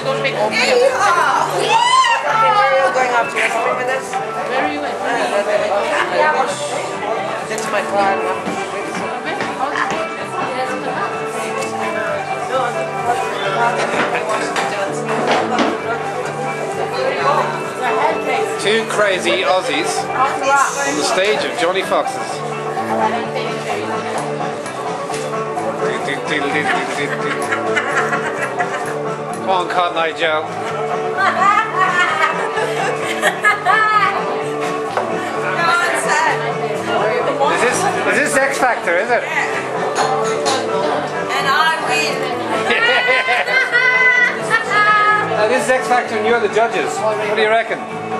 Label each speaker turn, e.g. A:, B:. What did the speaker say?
A: to go take off.
B: Where are you going up to? You're coming with us?
A: Where are you at?
B: Into my car.
C: Two crazy Aussies on the stage of Johnny Fox's. Come on, Cotton Eye Joe. Is this, is this X Factor, is it?
B: And I win.
C: Uh, this is X Factor and you're the judges. What do you reckon?
D: There's